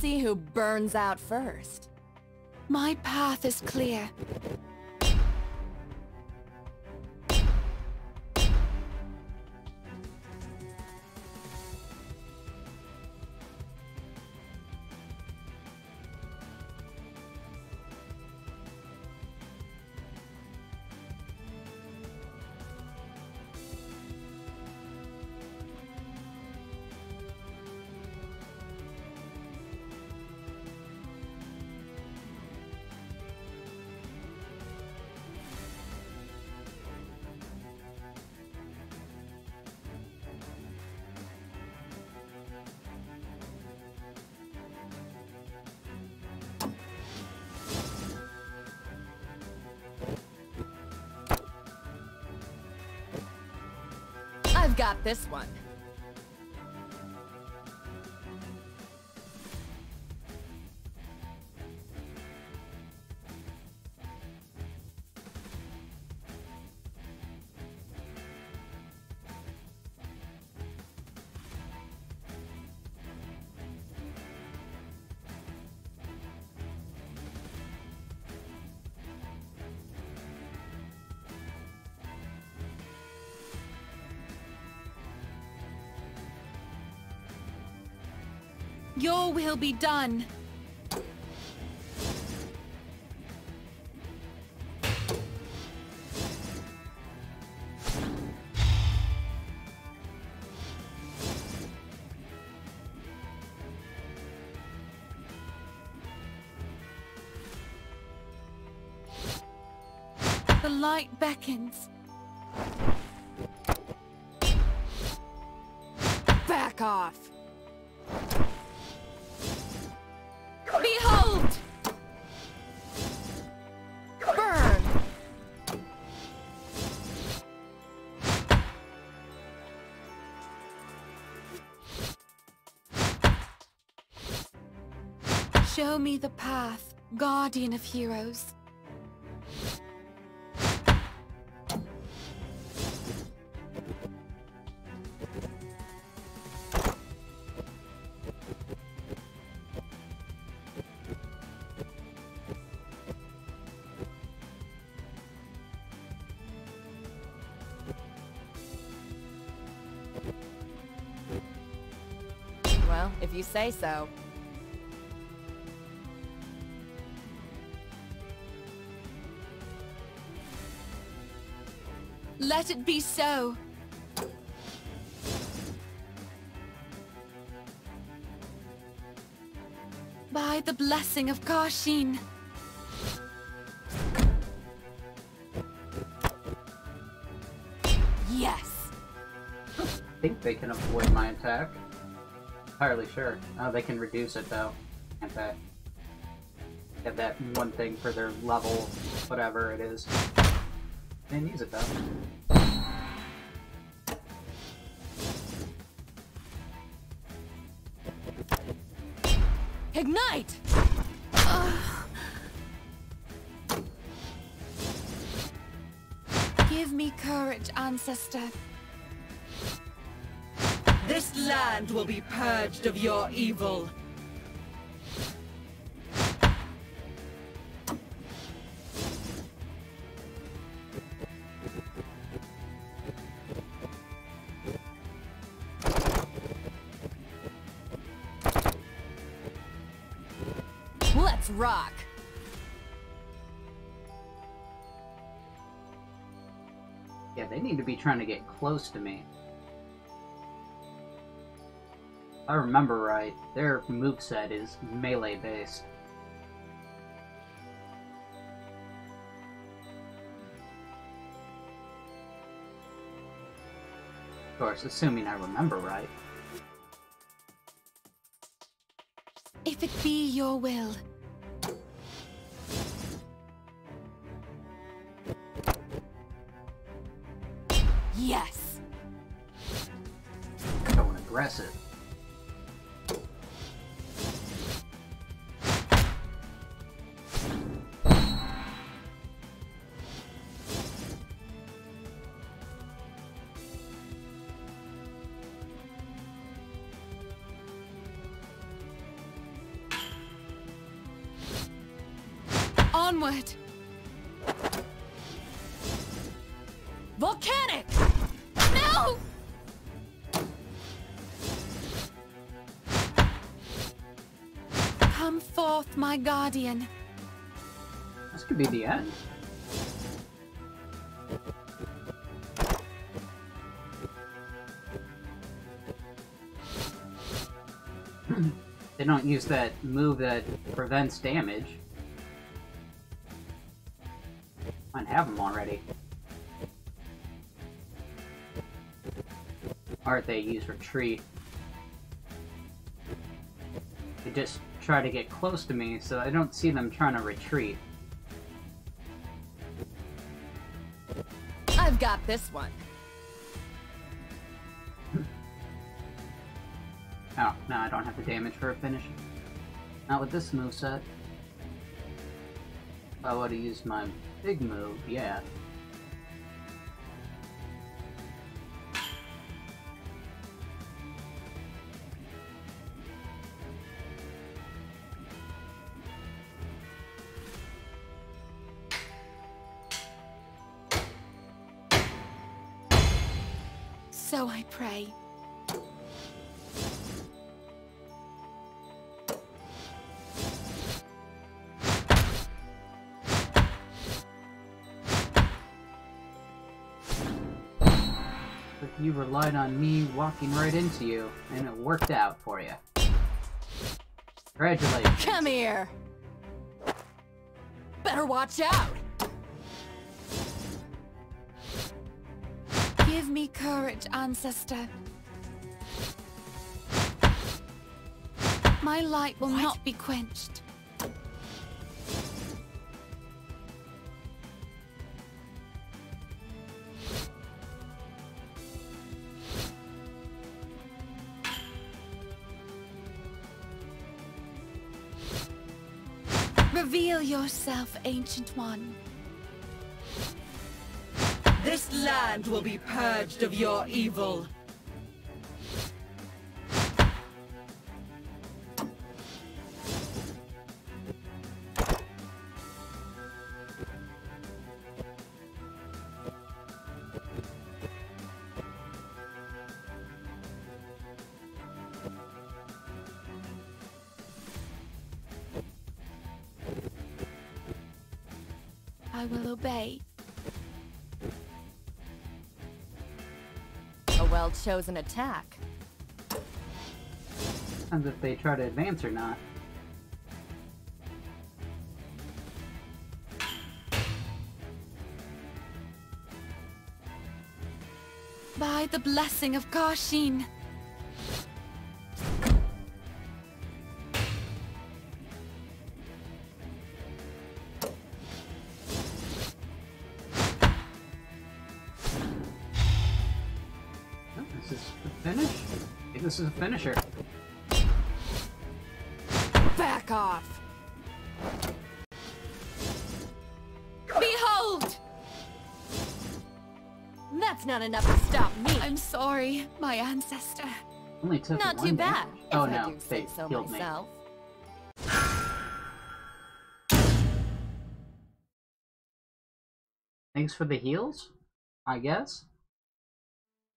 see who burns out first. My path is clear. Got this one. Your will be done. The light beckons. Back off! Show me the path, guardian of heroes. Well, if you say so. Let it be so. By the blessing of Karshin. Yes! I think they can avoid my attack. Entirely sure. Oh, they can reduce it though. Can't they? Have that one thing for their level, whatever it is. They use it though. Ignite! Give me courage, ancestor. This land will be purged of your evil. Let's rock! Yeah, they need to be trying to get close to me. If I remember right, their moveset is melee based. Of course, assuming I remember right. If it be your will. Yes. I aggressive. Onward! Come forth, my guardian. This could be the end. they don't use that move that prevents damage. Might have them already. Or they use retreat. They just try to get close to me, so I don't see them trying to retreat. I've got this one. Oh, no, I don't have the damage for a finish. Not with this moveset. If I would have used my big move, yeah. So I pray. But you relied on me walking right into you, and it worked out for you. Congratulations. Come here! Better watch out! Give me courage, ancestor. My light will not be quenched. Reveal yourself, Ancient One. This land will be purged of your evil. I will obey. A well-chosen attack. Depends if they try to advance or not. By the blessing of Karshin. Finish? I think this is a finisher. Back off! Behold! That's not enough to stop me. I'm sorry, my ancestor. Only took not one too bad. damage. Oh I no, they say so healed me. Thanks for the heals, I guess.